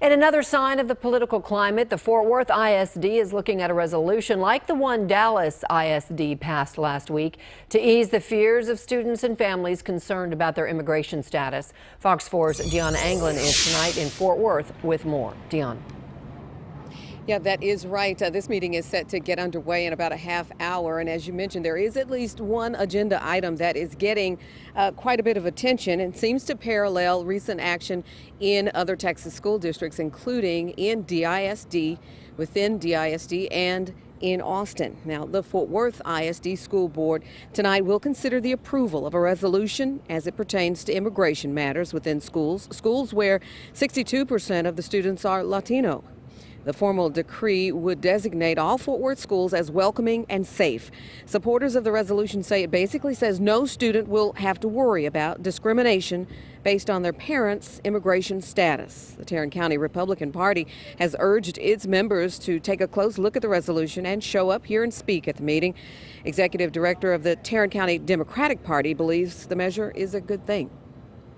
In another sign of the political climate, the Fort Worth ISD is looking at a resolution like the one Dallas ISD passed last week to ease the fears of students and families concerned about their immigration status. Fox 4's Dionne Anglin is tonight in Fort Worth with more. Deanna. Yeah, that is right. Uh, this meeting is set to get underway in about a half hour. And as you mentioned, there is at least one agenda item that is getting uh, quite a bit of attention and seems to parallel recent action in other Texas school districts, including in DISD, within DISD, and in Austin. Now, the Fort Worth ISD School Board tonight will consider the approval of a resolution as it pertains to immigration matters within schools, schools where 62% of the students are Latino. The formal decree would designate all Fort Worth schools as welcoming and safe. Supporters of the resolution say it basically says no student will have to worry about discrimination based on their parents' immigration status. The Tarrant County Republican Party has urged its members to take a close look at the resolution and show up here and speak at the meeting. Executive Director of the Tarrant County Democratic Party believes the measure is a good thing.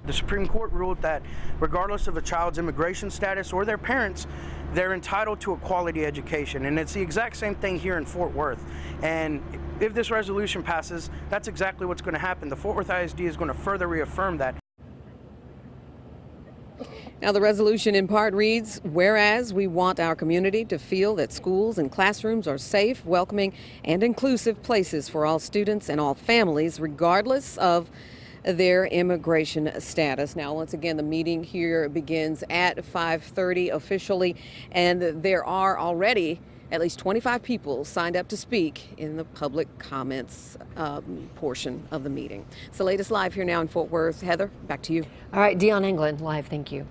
The Supreme Court ruled that regardless of a child's immigration status or their parents, they're entitled to a quality education. And it's the exact same thing here in Fort Worth. And if this resolution passes, that's exactly what's going to happen. The Fort Worth ISD is going to further reaffirm that. Now, the resolution in part reads Whereas we want our community to feel that schools and classrooms are safe, welcoming, and inclusive places for all students and all families, regardless of their immigration status. Now, once again, the meeting here begins at 5:30 officially, and there are already at least 25 people signed up to speak in the public comments um, portion of the meeting. It's the latest live here now in Fort Worth. Heather, back to you. All right, Dionne Anglin, live. Thank you.